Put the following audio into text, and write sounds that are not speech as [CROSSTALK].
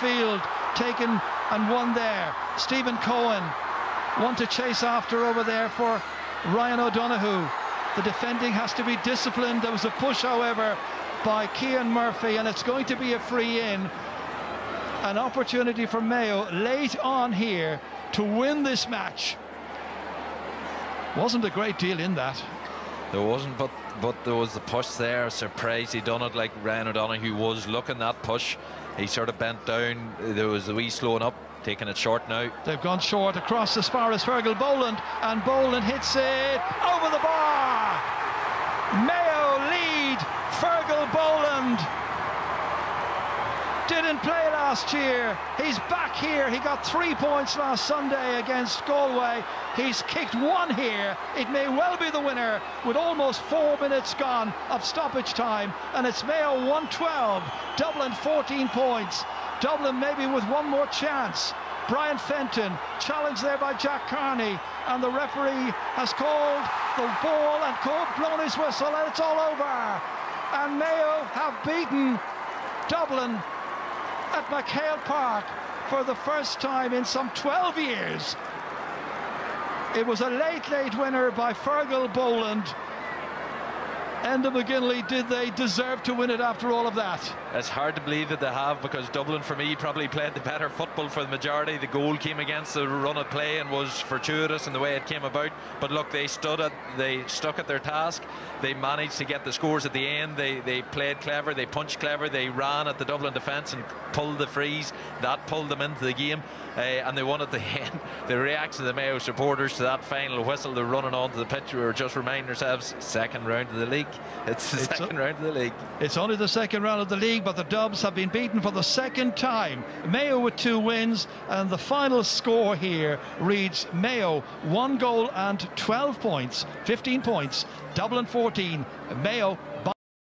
field, taken and won there. Stephen Coen, one to chase after over there for Ryan O'Donoghue. The defending has to be disciplined. There was a push, however, by Cian Murphy, and it's going to be a free in. An opportunity for Mayo late on here to win this match. Wasn't a great deal in that. There wasn't, but but there was the push there. Surprised he done it like Ryan O'Donoghue was looking that push. He sort of bent down. There was the wee slowing up, taking it short now. They've gone short across as far as Fergal Boland, and Boland hits it over the bar. Mayo lead. Fergal Boland didn't play last year. He's back here. He got three points last Sunday against Galway. He's kicked one here. It may well be the winner with almost four minutes gone of stoppage time. And it's Mayo 112, Dublin 14 points. Dublin maybe with one more chance. Brian Fenton, challenged there by Jack Carney, and the referee has called the ball and called blown his whistle, and it's all over. And Mayo have beaten Dublin at MacHale Park for the first time in some 12 years. It was a late, late winner by Fergal Boland. Enda McGinley, did they deserve to win it after all of that? It's hard to believe that they have because Dublin, for me, probably played the better football for the majority. The goal came against the run of play and was fortuitous in the way it came about. But look, they stood at, they stuck at their task. They managed to get the scores at the end. They they played clever. They punched clever. They ran at the Dublin defence and pulled the frees. That pulled them into the game, uh, and they won at the [LAUGHS] end. The reaction of the Mayo supporters to that final whistle, they're running onto the pitch. We were just reminding ourselves, second round of the league. [LAUGHS] It's the It's second a- round of the league. It's only the second round of the league, but the Dubs have been beaten for the second time. Mayo with two wins, and the final score here reads Mayo one goal and 12 points, 15 points, Dublin 14, Mayo